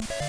you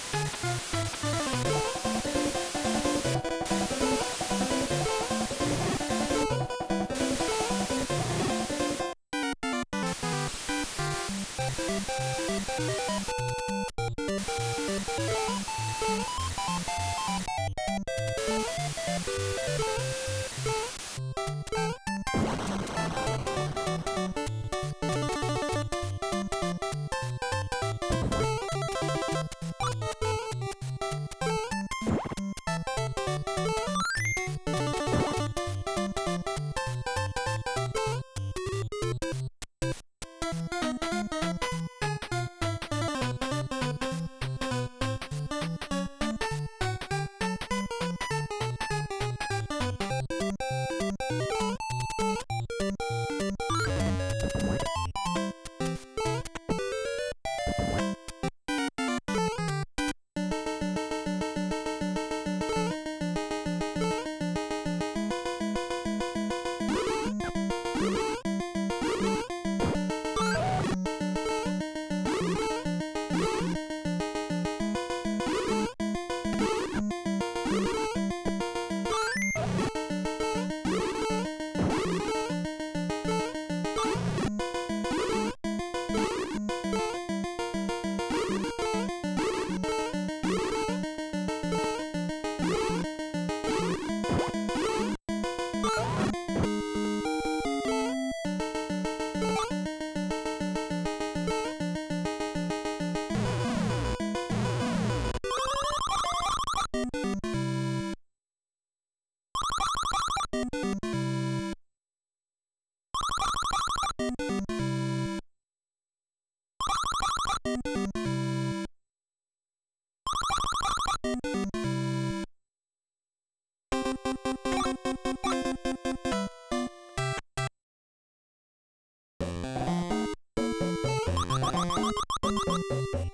Bye.